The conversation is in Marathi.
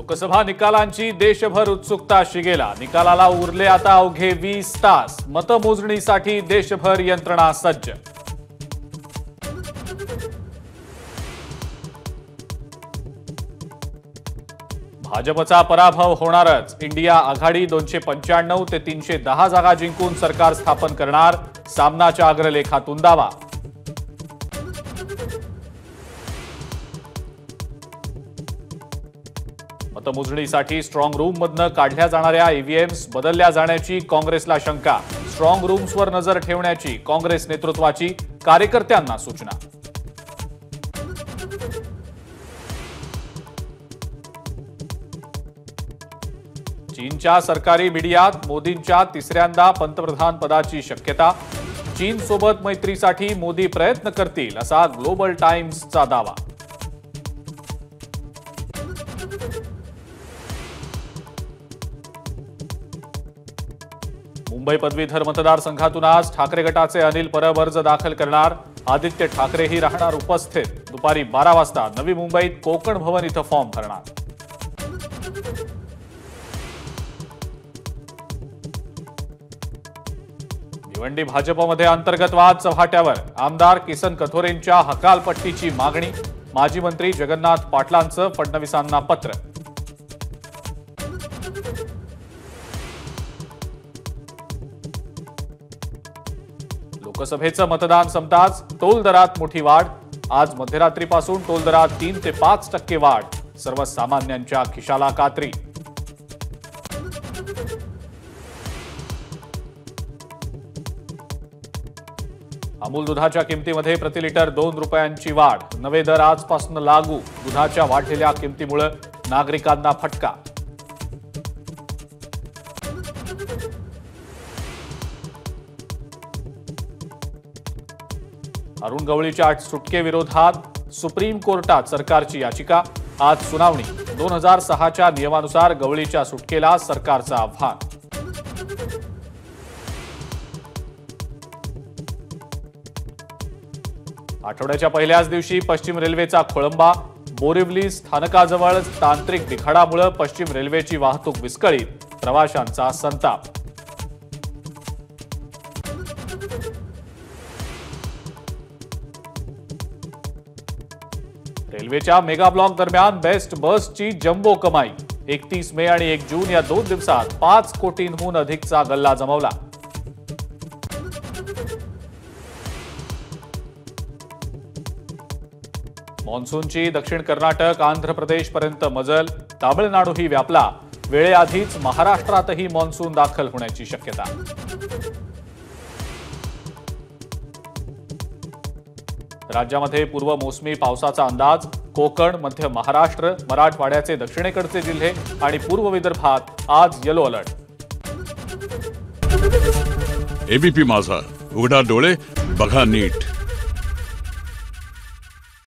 लोकसभा निकालांची देशभर उत्सुकता शिगेला. निकालाला उरले आता अवघे वीस तास. मतमोजणीसाठी देशभर यंत्रणा सज्ज. भाजपचा पराभव होणारच. इंडिया आघाडी दोनशे पंच्याण्णव ते तीनशे दहा जागा जिंकून सरकार स्थापन करणार. सामनाच्या अग्रलेखातून दावा. मतमोजणीसाठी स्ट्रॉंग रूममधनं काढल्या जाणाऱ्या ईव्हीएम्स बदलल्या जाण्याची काँग्रेसला शंका. स्ट्रॉंग रूम्सवर नजर ठेवण्याची काँग्रेस नेतृत्वाची कार्यकर्त्यांना सूचना. चीनच्या सरकारी मीडियात मोदींच्या तिसऱ्यांदा पंतप्रधान पदाची शक्यता. चीनसोबत मैत्रीसाठी मोदी प्रयत्न करतील असा ग्लोबल टाइम्सचा दावा. मुंबई पदवीधर मतदारसंघातून आज ठाकरे गटाचे अनिल परब अर्ज दाखल करणार. आदित्य ठाकरेही राहणार उपस्थित. दुपारी बारा वाजता नवी मुंबईत कोकण भवन इथं फॉर्म भरणार. भिवंडी भाजपमध्ये अंतर्गत वाद चव्हाट्यावर. आमदार किसन कथोरेंच्या हकालपट्टीची मागणी. माजी मंत्री जगन्नाथ पाटलांचं फडणवीसांना पत्र. लोकसभेचं मतदान संपताच टोल दरात मोठी वाढ. आज मध्यरात्रीपासून टोल दरात तीन ते पाच टक्के वाढ. सर्वसामान्यांच्या खिशाला कात्री. अमूल दुधाच्या किमतीमध्ये प्रति लिटर दोन रुपयांची वाढ. नवे दर आजपासून लागू. दुधाच्या वाढलेल्या किमतीमुळे नागरिकांना फटका. अरुण गवळीच्या आठ सुटकेविरोधात सुप्रीम कोर्टात सरकारची याचिका. आज सुनावणी. दोन हजार सहाच्या नियमानुसार गवळीच्या सुटकेला सरकारचं आव्हान. आठवड्याच्या पहिल्याच दिवशी पश्चिम रेल्वेचा खोळंबा बोरिवली स्थानकाजवळ तांत्रिक बिघाडामुळे पश्चिम रेल्वेची वाहतूक विस्कळीत प्रवाशांचा संताप. रेल्वेच्या मेगा ब्लॉक दरम्यान बेस्ट बसची जम्बो कमाई. एकतीस मे आणि एक जून या दोन दिवसात पाच कोटींहून अधिकचा गल्ला जमवला. मान्सूनची दक्षिण कर्नाटक आंध्र प्रदेशपर्यंत मजल तामिळनाडूही व्यापला. वेळेआधीच महाराष्ट्रातही मान्सून दाखल होण्याची शक्यता. राज्यामध्ये पूर्व मोसमी पावसाचा अंदाज कोकण मध्य महाराष्ट्र मराठवाड्याचे दक्षिणेकडचे जिल्हे आणि पूर्व विदर्भात आज येलो अलर्ट एबीपी माझा. उघडा डोळे बघा नीट.